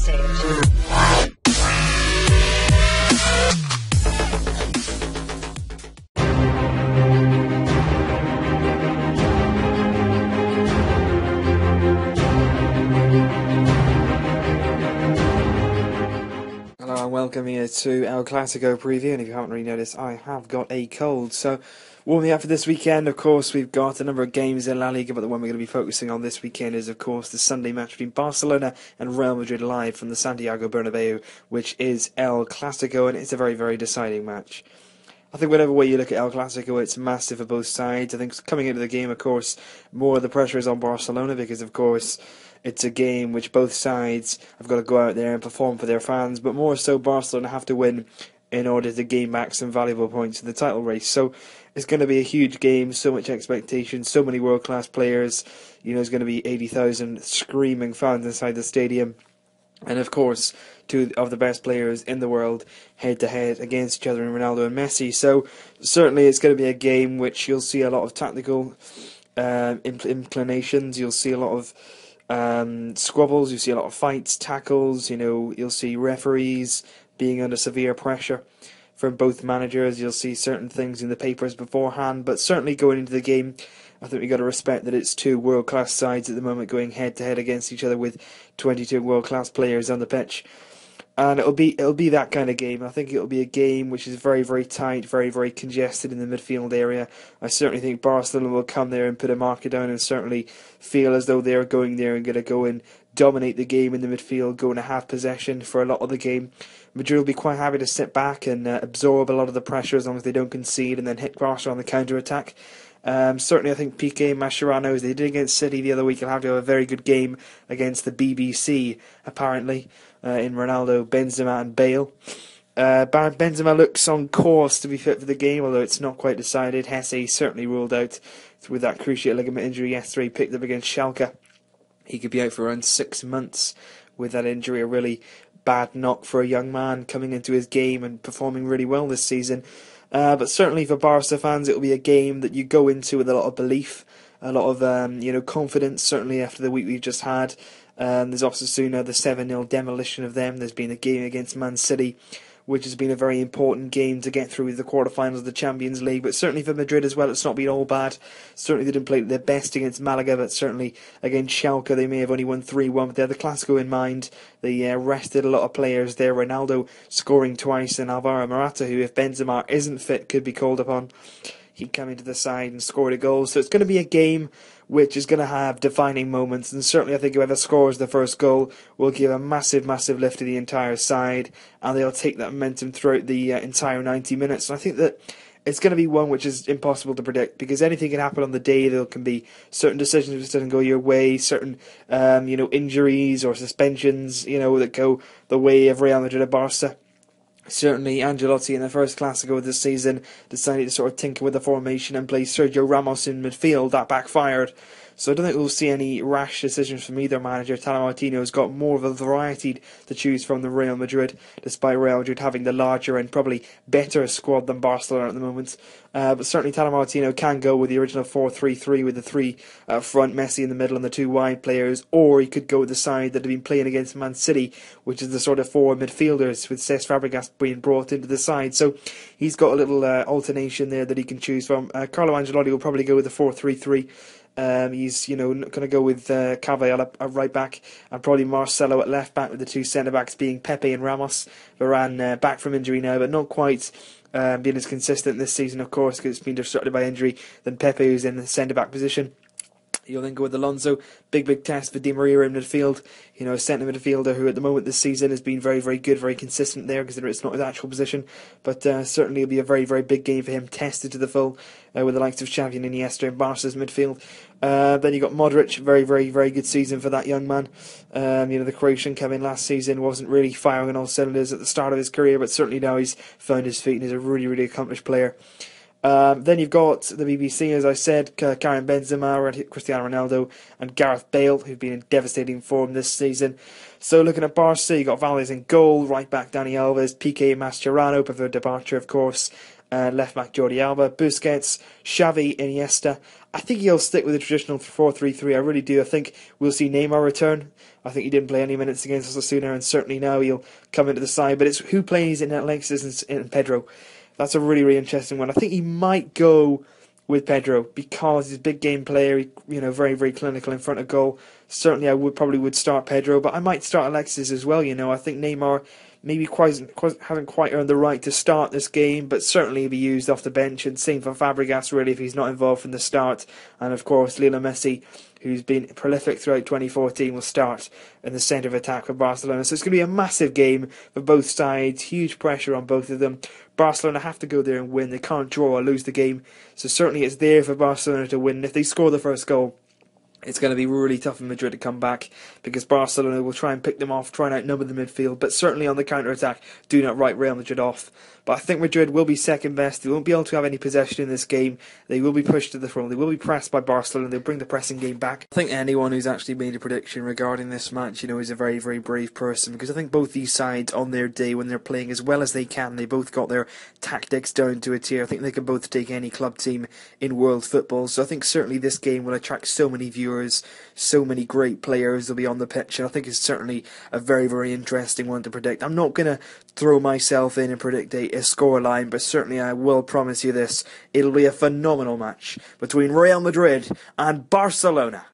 Azevedo. To El Clasico preview. And if you haven't really noticed, I have got a cold. So, warming up for this weekend, of course, we've got a number of games in La Liga, but the one we're going to be focusing on this weekend is, of course, the Sunday match between Barcelona and Real Madrid live from the Santiago Bernabeu, which is El Clasico, and it's a very, very deciding match. I think whatever way you look at El Clasico, it's massive for both sides. I think coming into the game, of course, more of the pressure is on Barcelona because, of course, it's a game which both sides have got to go out there and perform for their fans, but more so Barcelona have to win in order to gain back some valuable points in the title race. So it's going to be a huge game, so much expectation, so many world class players. You know, there's going to be 80,000 screaming fans inside the stadium. And of course, two of the best players in the world head to head against each other in Ronaldo and Messi. So certainly it's going to be a game which you'll see a lot of tactical impl- inclinations. You'll see a lot of um, squabbles. You see a lot of fights, tackles. You know, you'll see referees being under severe pressure from both managers. You'll see certain things in the papers beforehand, but certainly going into the game, I think we've got to respect that it's two world class sides at the moment going head to head against each other with 22 world class players on the pitch. And it'll be it'll be that kind of game. I think it'll be a game which is very very tight, very very congested in the midfield area. I certainly think Barcelona will come there and put a marker down, and certainly feel as though they're going there and going to go and dominate the game in the midfield, going to have possession for a lot of the game. Madrid will be quite happy to sit back and uh, absorb a lot of the pressure as long as they don't concede and then hit Barca on the counter attack. Um, certainly, I think Piqué Mascherano, as they did against City the other week, will have to have a very good game against the BBC, apparently, uh, in Ronaldo, Benzema, and Bale. Uh, Benzema looks on course to be fit for the game, although it's not quite decided. Jesé certainly ruled out with that cruciate ligament injury yesterday, picked up against Schalke. He could be out for around six months with that injury, a really bad knock for a young man coming into his game and performing really well this season. Uh, but certainly for Barca fans, it will be a game that you go into with a lot of belief, a lot of um, you know confidence. Certainly after the week we've just had, um, there's Osasuna, the seven 0 demolition of them. There's been a game against Man City, which has been a very important game to get through the quarterfinals of the Champions League. But certainly for Madrid as well, it's not been all bad. Certainly they didn't play their best against Malaga, but certainly against Schalke they may have only won 3 1. But they had the Clasico in mind. They uh, rested a lot of players there. Ronaldo scoring twice, and Alvaro Morata, who, if Benzema isn't fit, could be called upon. He came into the side and scored a goal. So it's going to be a game which is going to have defining moments. And certainly, I think whoever scores the first goal will give a massive, massive lift to the entire side, and they'll take that momentum throughout the uh, entire 90 minutes. And I think that it's going to be one which is impossible to predict because anything can happen on the day. There can be certain decisions which doesn't go your way, certain um, you know injuries or suspensions, you know that go the way of Real Madrid or Barca. Certainly, Ancelotti in the first Clasico of the season decided to sort of tinker with the formation and play Sergio Ramos in midfield. That backfired. So I don't think we'll see any rash decisions from either manager. Tata Martino's got more of a variety to choose from than Real Madrid, despite Real Madrid having the larger and probably better squad than Barcelona at the moment. Uh, but certainly Tata Martino can go with the original 4-3-3 with the three uh, front, Messi in the middle and the two wide players, or he could go with the side that had been playing against Man City, which is the sort of four midfielders with Cesc Fabregas being brought into the side. So he's got a little uh, alternation there that he can choose from. Uh, Carlo Ancelotti will probably go with the 4-3-3. Um, he's you know going to go with uh, Carvajal at, at, right back and probably Marcelo at left back with the two centre backs being Pepe and Ramos. Varane uh, back from injury now, but not quite um, being as consistent this season, of course, because it's been disrupted by injury than Pepe, who's in the centre back position. You'll then go with Alonso. Big, big test for Di Maria in midfield. You know, a centre midfielder who at the moment this season has been very, very good, very consistent there, considering it's not his actual position. But uh, certainly it'll be a very, very big game for him, tested to the full uh, with the likes of Xavi and Iniesta in Barca's midfield. Uh, then you got Modric, very, very, very good season for that young man. Um, you know, the Croatian coming last season wasn't really firing on all cylinders at the start of his career, but certainly now he's found his feet and is a really, really accomplished player. Um, then you've got the BBC, as I said, Karim Benzema, Cristiano Ronaldo, and Gareth Bale, who've been in devastating form this season. So looking at Barca, you've got Valdés in goal, right back Dani Alves, Piqué Mascherano, preferred departure, of course. uh, left back Jordi Alba, Busquets, Xavi, Iniesta. I think he'll stick with the traditional 4-3-3. I really do. I think we'll see Neymar return. I think he didn't play any minutes against Osasuna, and certainly now he'll come into the side. But it's who plays in Alexis and Pedro. That's a really, really interesting one. I think he might go with Pedro because he's a big game player. He, you know, very, very clinical in front of goal. Certainly, I would probably would start Pedro, but I might start Alexis as well. You know, I think Neymar maybe quite, hasn't quite earned the right to start this game, but certainly be used off the bench. And same for Fabregas, really, if he's not involved from the start. And of course, Lionel Messi, who's been prolific throughout 2014, will start in the centre of attack for Barcelona. So it's going to be a massive game for both sides. Huge pressure on both of them. Barcelona have to go there and win. They can't draw or lose the game. So certainly it's there for Barcelona to win. If they score the first goal, it's going to be really tough for Madrid to come back because Barcelona will try and pick them off, try and outnumber the midfield, but certainly on the counter attack, do not write Real Madrid off. But I think Madrid will be second best. They won't be able to have any possession in this game. They will be pushed to the front. They will be pressed by Barcelona. They'll bring the pressing game back. I think anyone who's actually made a prediction regarding this match, you know, is a very, very brave person because I think both these sides on their day when they're playing as well as they can, they both got their tactics down to a tier. I think they can both take any club team in world football. So I think certainly this game will attract so many viewers, so many great players will be on the pitch, and I think it's certainly a very, very interesting one to predict. I'm not going to throw myself in and predict a, a score line, but certainly I will promise you this. It'll be a phenomenal match between Real Madrid and Barcelona.